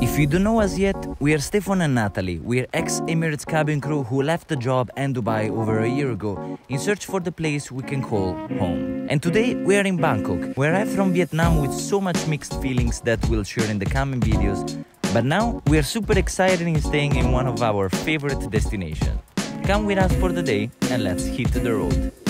If you don't know us yet, we are Stefano and Nathalie. We are ex Emirates cabin crew who left the job and Dubai over a year ago in search for the place we can call home. And today we are in Bangkok. We arrived from Vietnam with so much mixed feelings that we'll share in the coming videos. But now we are super excited in staying in one of our favorite destinations. Come with us for the day and let's hit the road.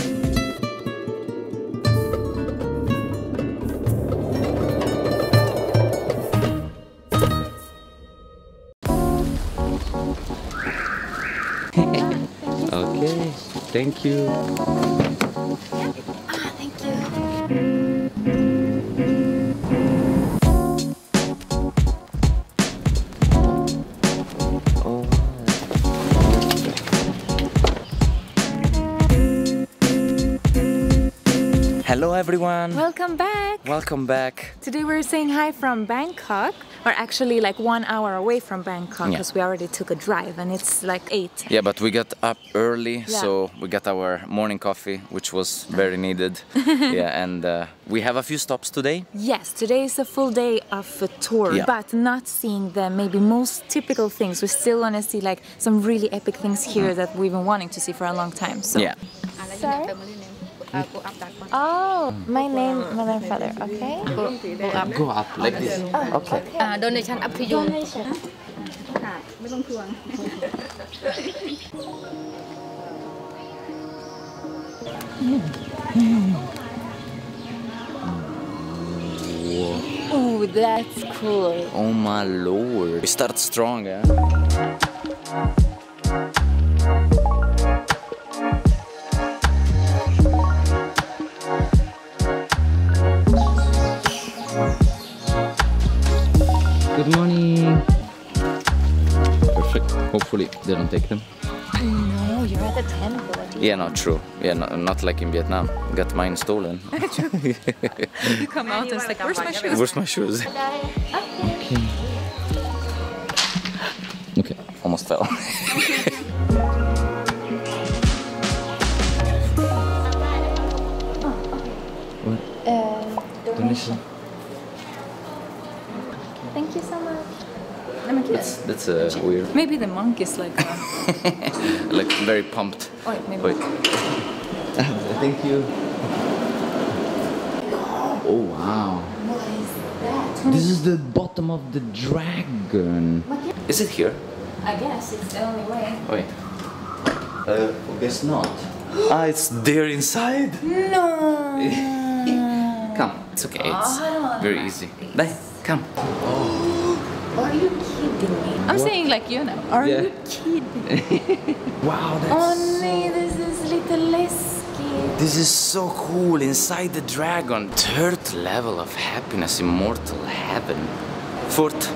Thank you. Everyone! Welcome back. Welcome back. Today we're saying hi from Bangkok, or actually like one hour away from Bangkok Yeah. because we already took a drive and it's like eight. Yeah, but we got up early, Yeah. so we got our morning coffee, which was very needed. yeah, and uh, we have a few stops today. Yes, today is a full day of a tour, Yeah. but not seeing the maybe most typical things. We still want to see like some really epic things here that we've been wanting to see for a long time. So. Yeah. Sorry? Oh, my name, mother and father. Okay. Go up Go up like this. Okay. Uh, donation up to you. Oh, that's cool. Oh my lord. We start strong, yeah? They don't take them. No, you're at the temple. Yeah, not true. Yeah, no, not like in Vietnam. Got mine stolen. You come out and it's like, where's my shoes? Where's my shoes? Okay, almost fell. Um, Donation. Thank That's that's uh, weird. Maybe the monk is like, uh, Like very pumped. oh, wait, maybe. Wait. Thank you. Oh wow. This is the bottom of the dragon. Is it here? I guess it's the only way. Wait. Uh, guess not. Ah, it's there inside. No. Come, it's okay. It's very easy. Dai, come. Are you kidding me? I'm saying like you know. Are Yeah. you kidding? Wow, that's. Oh no, this is little läskigt. This is so cool. Inside the dragon, third level of happiness, immortal heaven. Fourth,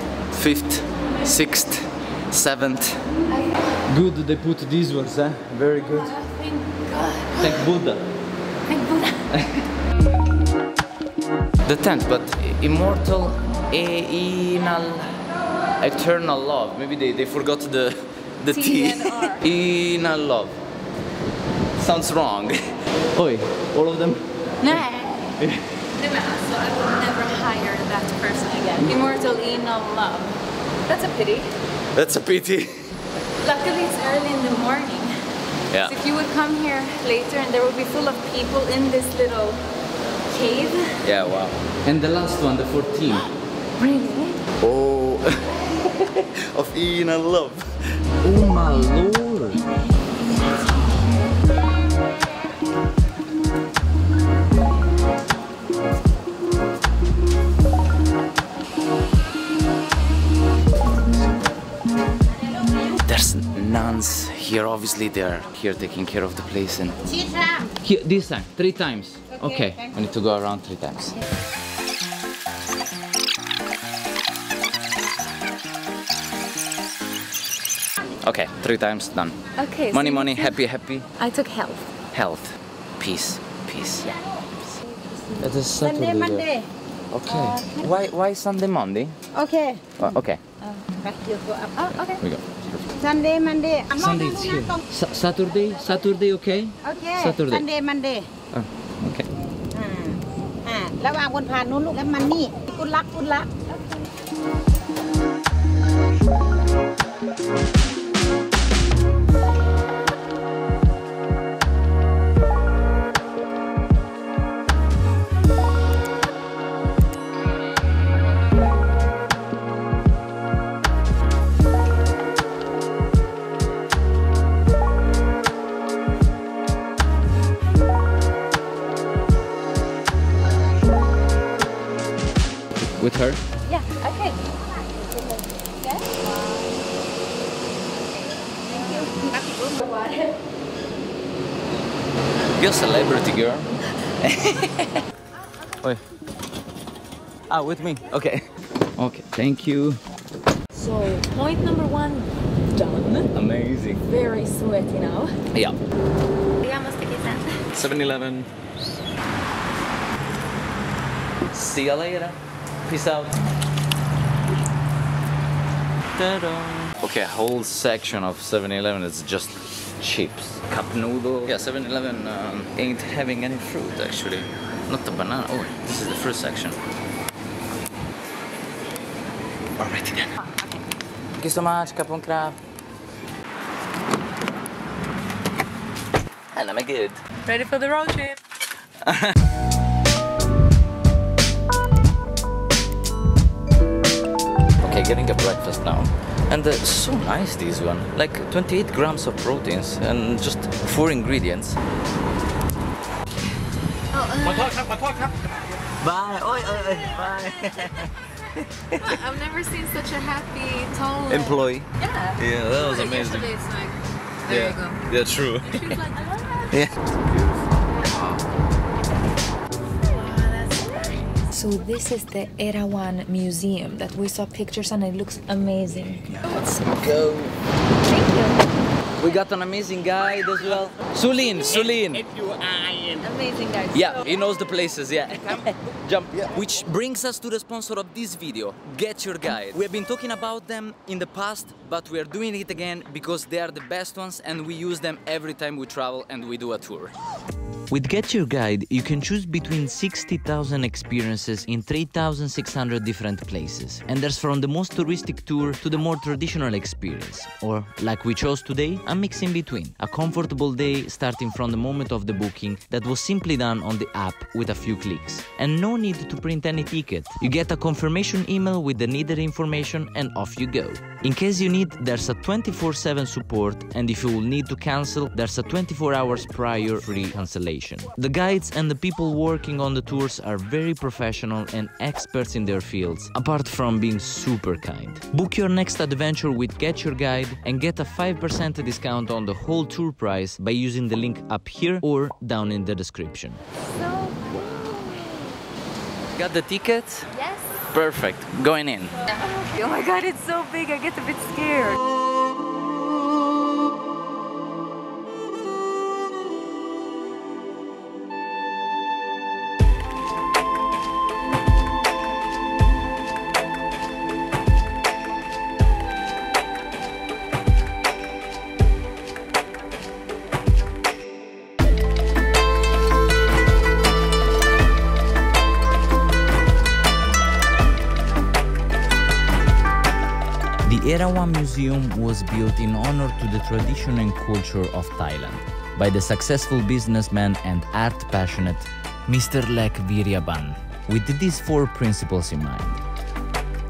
fifth, sixth, seventh. Good they put these ones, eh? Very good. Thank God. Thank Buddha. Thank Buddha. The tenth, but immortal, eternal, eternal love. Maybe they, they forgot the the T. Eternal love. Sounds wrong. Oi, all of them. Men alltså, I will never hire that person again. Immortal in all love. That's a pity. That's a pity. Luckily it's early in the morning. Yeah. So if you would come here later and there would be full of people in this little cave. Yeah, wow. And the last one, the 14. Really? Oh, of inner love. Oh my lord. There's nuns here. Obviously, they're here taking care of the place and. Here, this time, three times. Okay, we need to go around three times. Okay, three times done. Okay. so Money, you money, took- happy, happy, I took health. health, peace, peace. That is Sunday, Monday. Okay. Why, why Sunday, Monday? Okay. Uh, okay, Back you go up. Oh, okay. we go. Sunday, Monday. I'm Sunday not is gonna here. come. Sa- Saturday, Saturday, okay? Okay. Saturday. Sunday, Monday. Oh, okay. อ่า อ่า ระหว่างบนผ่านนู้นลูกแล้วมันนี่กุลักกุลัก with You're a celebrity girl. Oi. Ah, with me. Okay. Okay, thank you. So, point number one done. Amazing. Very sweaty now. Yeah. Jag måste kissa. 7-Eleven. See you later. Peace out. Ta-da. Okay, a whole section of 7-Eleven is just chips. Cup noodle. Yeah, 7-Eleven um, ain't having any fruit actually. Not the banana. Oh, this is the first section. Alrighty then. Thank you so much, Kapon Krab. And I'm good. Ready for the road trip? Okay, getting a breakfast now. And uh, so nice this one. Like 28 grams of proteins and just four ingredients. Bye. Oi, oi, oi, bye. I've never seen such a happy, tall Employee. Yeah. Yeah, that was amazing. Like, there you go. Yeah, yeah, true. Like, "Ah." yeah. So this is the Erawan Museum that we saw pictures and it looks amazing. Let's go. Thank you. We got an amazing guide as well. Sulin, Sulin. Amazing guys. Yeah, he knows the places, yeah. Jump. Yeah. Which brings us to the sponsor of this video, Get Your Guide. We have been talking about them in the past, but we are doing it again because they are the best ones and we use them every time we travel and we do a tour. With Get Your Guide, you can choose between 60,000 experiences in 3,600 different places. And there's from the most touristic tour to the more traditional experience. Or, like we chose today, a mix in between. A comfortable day starting from the moment of the booking that was simply done on the app with a few clicks. And no need to print any ticket. You get a confirmation email with the needed information and off you go. In case you need, there's a 24 7 support, and if you will need to cancel, there's a 24 hours prior free cancellation. The guides and the people working on the tours are very professional and experts in their fields, apart from being super kind. Book your next adventure with Get Your Guide and get a 5% discount on the whole tour price by using the link up here or down in the description. So Got the tickets? Yes. Perfect. Going in. Oh my god, it's so big. I get a bit scared. Erawan Museum was built in honor to the tradition and culture of Thailand by the successful businessman and art passionate Mr. Lek Viriyaphan, with these four principles in mind.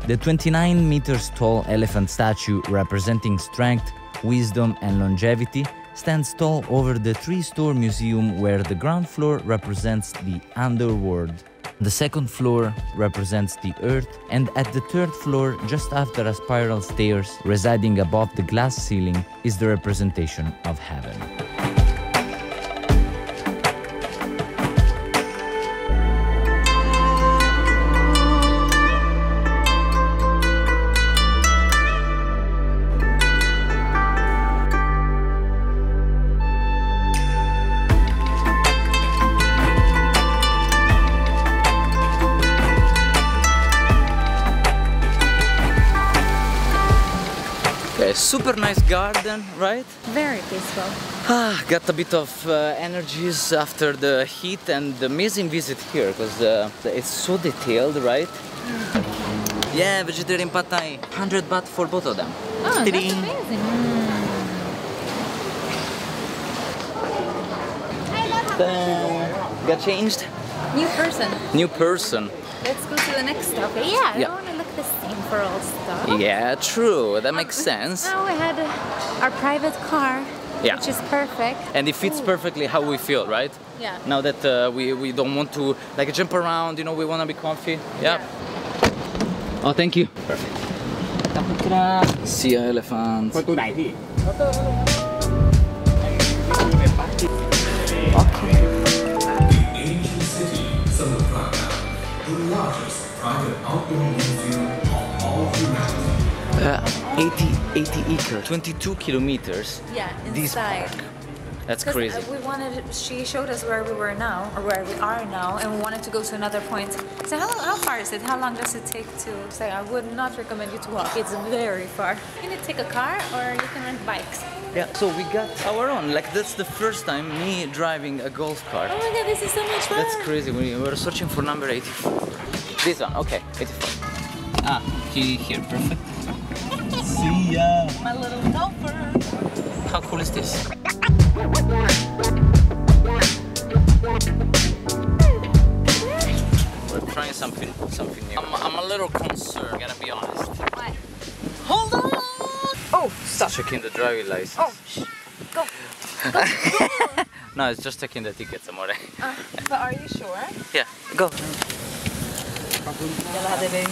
The 29 meters tall elephant statue representing strength, wisdom, and longevity stands tall over the three store museum where the ground floor represents the underworld the second floor represents the earth, and at the third floor, just after a spiral stairs residing above the glass ceiling, is the representation of heaven. Okay, super nice garden, right? Very peaceful. Ah, got a bit of uh, energies after the heat and the amazing visit here because uh, it's so detailed, right? Yeah, vegetarian pad thai, 100 baht for both of them. Oh, that's amazing. Got changed? New person. New person. Let's go to the next stop. Yeah, Yeah. Don't want to look the same for all stuff. Yeah, true. That makes sense. Now we had our private car, Yeah. which is perfect. And it fits perfectly how we feel, right? Yeah. Now that uh, we, we don't want to like jump around, you know, we want to be comfy. Yeah. Oh, thank you. Perfect. See the largest private outdoor museum of all humanity. Uh, 80, 80 acres, 22 kilometers. Yeah, inside. This park. That's uh, crazy. We wanted. She showed us where we were now, or where we are now, and we wanted to go to another point. So how, how far is it? How long does it take to? Say, I would not recommend you to walk. It's very far. You can take a car, or you can rent bikes. Yeah, so we got our own. Like that's the first time me driving a golf cart. Oh my god, this is so much fun! That's crazy. We were searching for number 84. This one, okay, 84. Ah, he here, perfect. See ya. My little golfer. How cool is this? We're trying something, something new. I'm, I'm a little concerned, gotta be honest. What? Hold on! Stop! Checking the driving license. Oh, shh. Go. No, it's just checking the tickets, amore. Uh, but are you sure? Yeah, go. Yalla baby.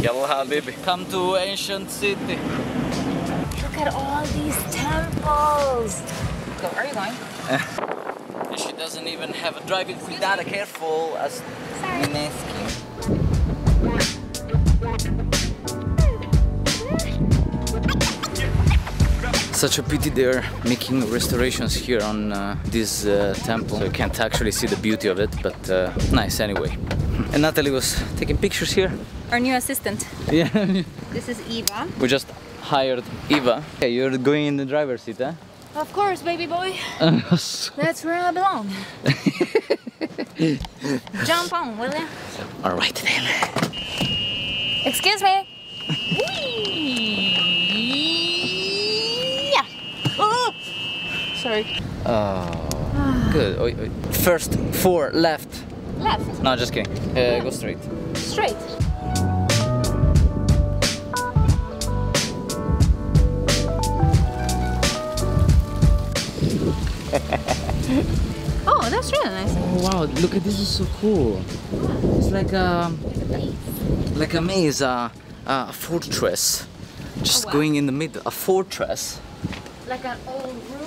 Yalla habibi. Come to ancient city. Look at all these temples. Go. Are you going? She doesn't even have a driving cuidado, careful as Sorry. Mineski. Such a pity they're making restorations here on uh, this uh, temple, so you can't actually see the beauty of it, but uh, nice anyway. And Nathalie was taking pictures here. Our new assistant. Yeah, This is Eva. we just hired Eva. Okay, you're going in the driver's seat, huh? Of course, baby boy. That's where I belong. Jump on, will you? All right then. Excuse me. yeah. Oh. Sorry. Oh, good. Oi, oi. First, four left. Left. No, just kidding. Uh, go straight. Straight. oh, that's really nice. Oh wow, look at this is so cool. It's like a like a maze, uh, a fortress. Just Oh, wow. going in the middle, a fortress. Like an old ruin.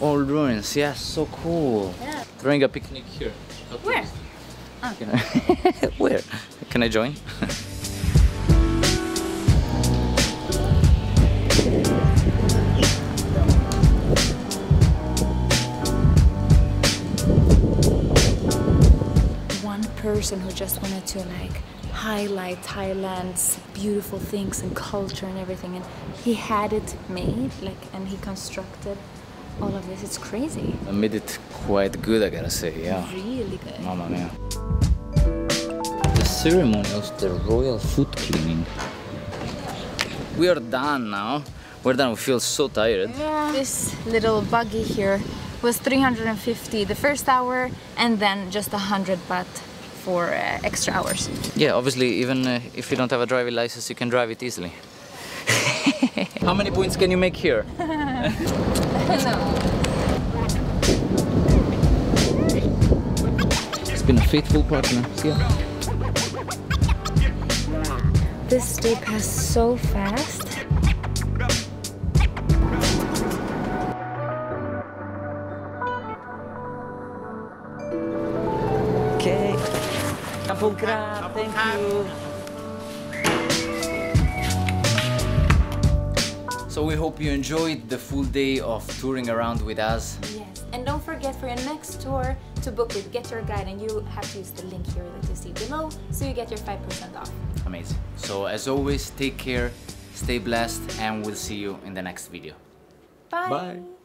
All ruins, yeah, so cool. Yeah. Throwing a picnic here. Where? Ah. Can I- Where? Can I join? One person who just wanted to like highlight Thailand's beautiful things and culture and everything, and he had it made, like, and he constructed all of this. It's crazy. I made it quite good, I gotta say, yeah. Really good. Mamma mia. The ceremony of the royal foot cleaning. We are done now. We're done. We feel so tired. This little buggy here was 350 the first hour, and then just 100 baht for uh, extra hours. Yeah, obviously, even uh, if you don't have a driving license, you can drive it easily. How many points can you make here? It's been a faithful partner. See ya. This day passed so fast. Okay. Kampung Krab, thank you. So we hope you enjoyed the full day of touring around with us. Yes, and don't forget for your next tour to book with Get Your Guide, and you have to use the link here that you see below, so you get your 5% off. Amazing. So as always, take care, stay blessed, and we'll see you in the next video. Bye. Bye.